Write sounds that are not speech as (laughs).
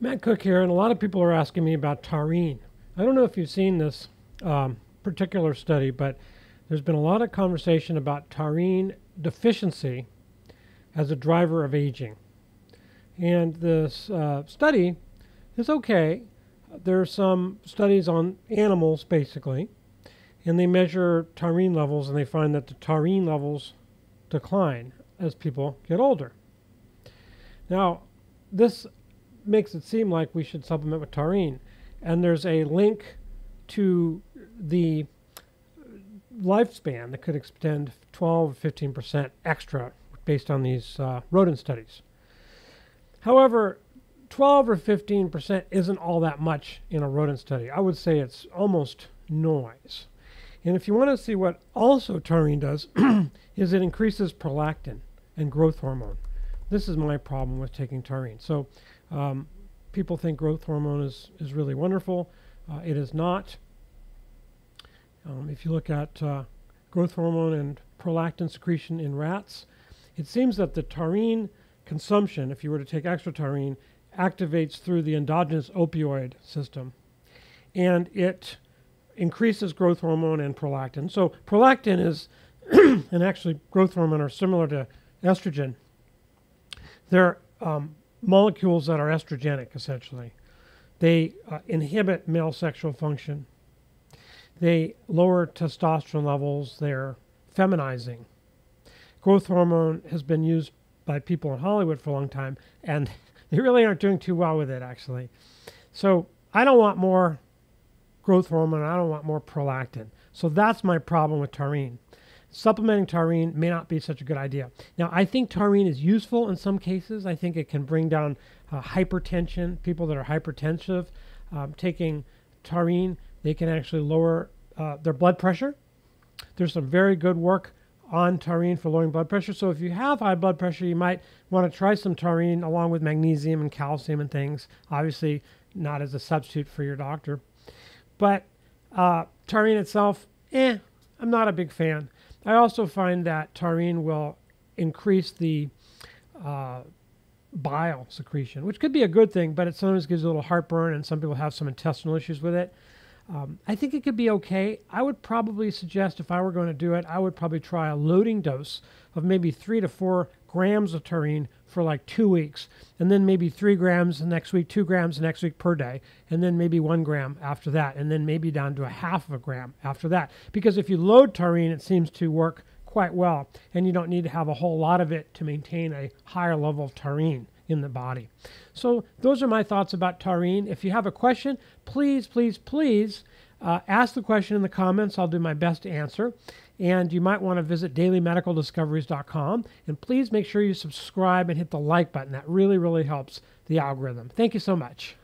Matt Cook here, and a lot of people are asking me about taurine. I don't know if you've seen this um, particular study, but there's been a lot of conversation about taurine deficiency as a driver of aging. And this uh, study is okay. There are some studies on animals, basically, and they measure taurine levels, and they find that the taurine levels decline as people get older. Now, this makes it seem like we should supplement with taurine, and there's a link to the lifespan that could extend 12 15% extra based on these uh, rodent studies. However, 12 or 15% isn't all that much in a rodent study. I would say it's almost noise. And if you want to see what also taurine does, (clears throat) is it increases prolactin and growth hormone. This is my problem with taking taurine. So um, people think growth hormone is, is really wonderful. Uh, it is not. Um, if you look at uh, growth hormone and prolactin secretion in rats, it seems that the taurine consumption, if you were to take extra taurine, activates through the endogenous opioid system. And it increases growth hormone and prolactin. So prolactin is, (clears throat) and actually growth hormone are similar to estrogen. They're um, molecules that are estrogenic, essentially. They uh, inhibit male sexual function. They lower testosterone levels. They're feminizing. Growth hormone has been used by people in Hollywood for a long time, and (laughs) they really aren't doing too well with it, actually. So I don't want more growth hormone. I don't want more prolactin. So that's my problem with taurine supplementing taurine may not be such a good idea. Now, I think taurine is useful in some cases. I think it can bring down uh, hypertension. People that are hypertensive, um, taking taurine, they can actually lower uh, their blood pressure. There's some very good work on taurine for lowering blood pressure. So if you have high blood pressure, you might want to try some taurine along with magnesium and calcium and things. Obviously, not as a substitute for your doctor. But uh, taurine itself, eh, I'm not a big fan. I also find that taurine will increase the uh, bile secretion, which could be a good thing, but it sometimes gives a little heartburn, and some people have some intestinal issues with it. Um, I think it could be okay. I would probably suggest if I were going to do it, I would probably try a loading dose of maybe three to four grams of taurine for like two weeks, and then maybe three grams the next week, two grams the next week per day, and then maybe one gram after that, and then maybe down to a half of a gram after that. Because if you load taurine, it seems to work quite well, and you don't need to have a whole lot of it to maintain a higher level of taurine in the body. So those are my thoughts about taurine. If you have a question, please, please, please uh, ask the question in the comments. I'll do my best to answer. And you might want to visit dailymedicaldiscoveries.com. And please make sure you subscribe and hit the like button. That really, really helps the algorithm. Thank you so much.